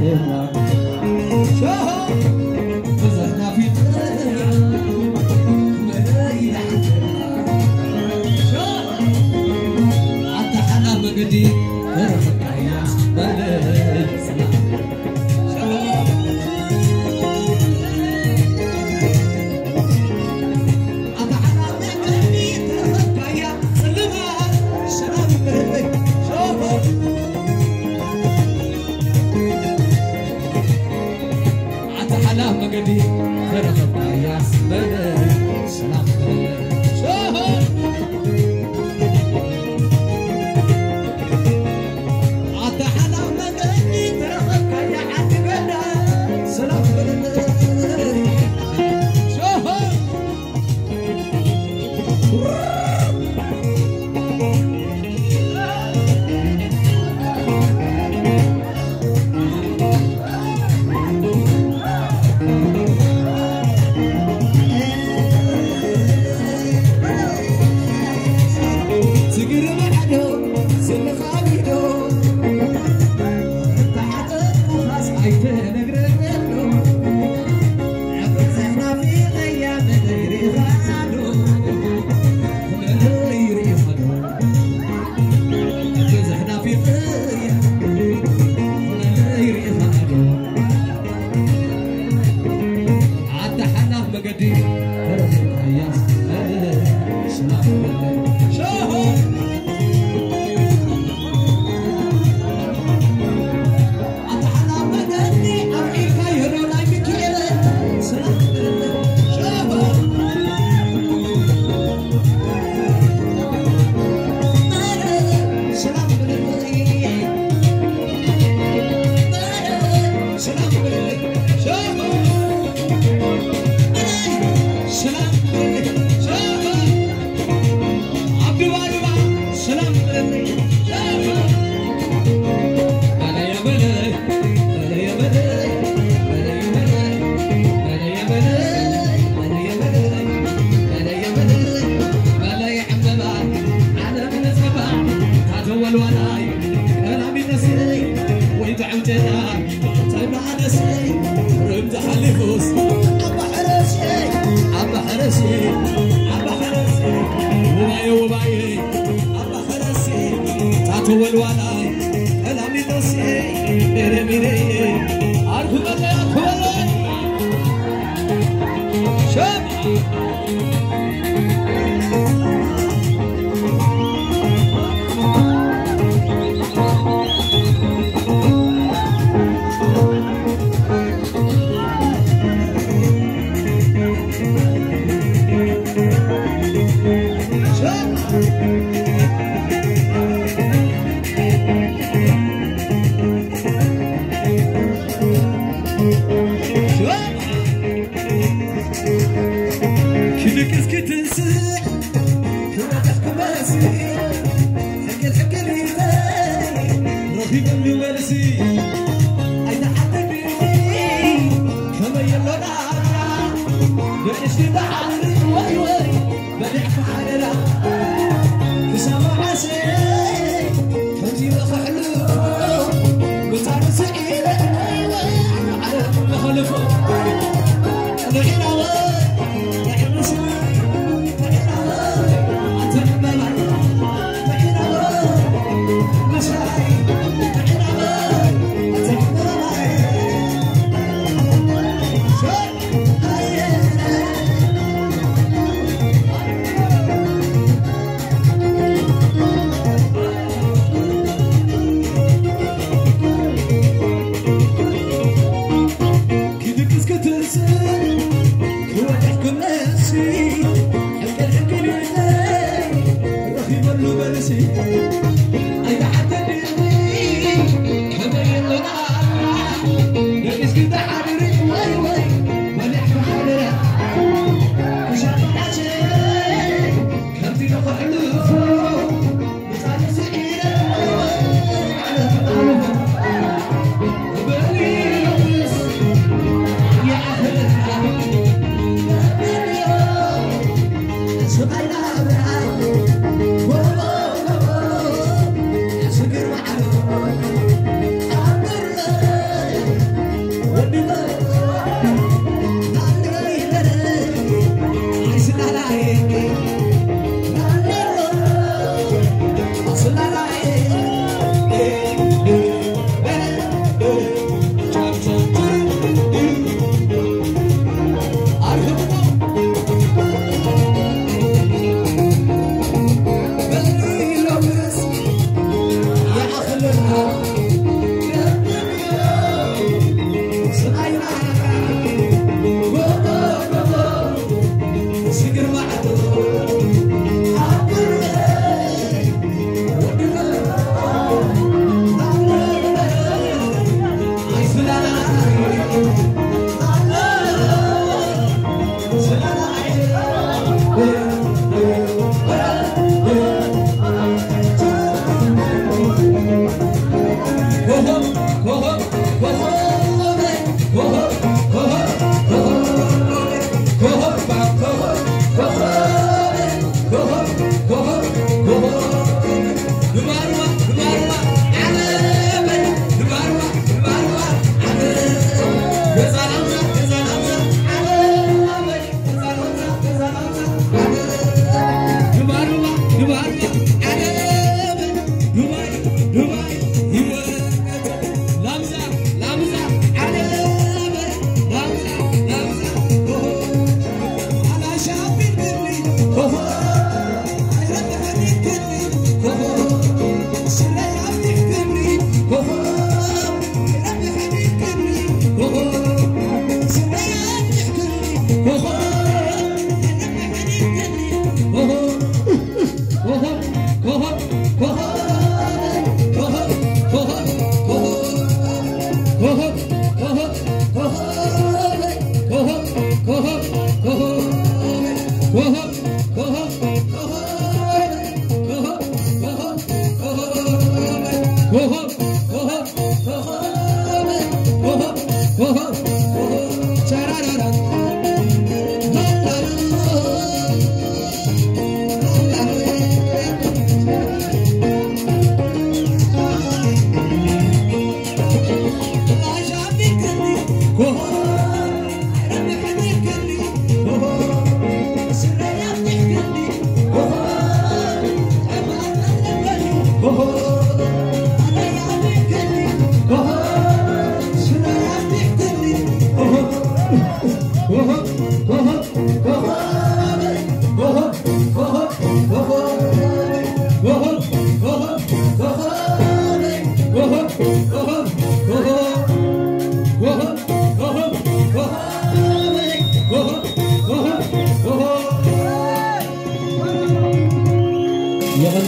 Yeah. Thank you. 지금은 वाला, अलामी तो सही, मेरे मेरे ये, आर घुमा بالاشتداء على الريق ويوري بلعفة على رقم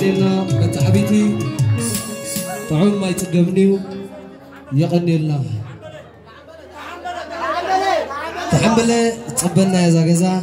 يغنينا كتعبيتي طعم ما تقبلنا يا زاغزا